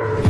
Woo!